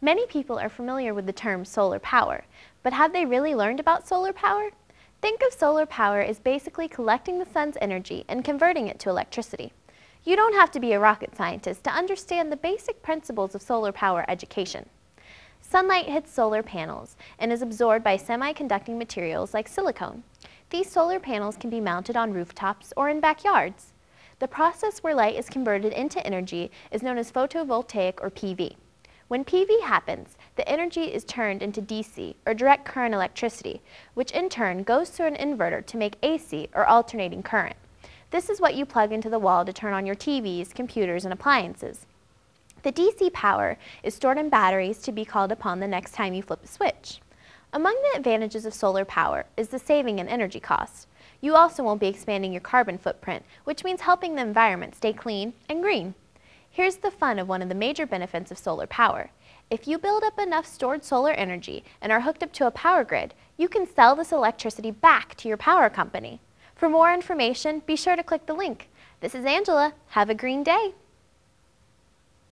Many people are familiar with the term solar power, but have they really learned about solar power? Think of solar power as basically collecting the sun's energy and converting it to electricity. You don't have to be a rocket scientist to understand the basic principles of solar power education. Sunlight hits solar panels and is absorbed by semiconducting materials like silicone. These solar panels can be mounted on rooftops or in backyards. The process where light is converted into energy is known as photovoltaic or PV. When PV happens, the energy is turned into DC, or direct current electricity, which in turn goes through an inverter to make AC, or alternating current. This is what you plug into the wall to turn on your TVs, computers, and appliances. The DC power is stored in batteries to be called upon the next time you flip a switch. Among the advantages of solar power is the saving in energy costs. You also won't be expanding your carbon footprint, which means helping the environment stay clean and green. Here's the fun of one of the major benefits of solar power. If you build up enough stored solar energy and are hooked up to a power grid, you can sell this electricity back to your power company. For more information, be sure to click the link. This is Angela. Have a green day.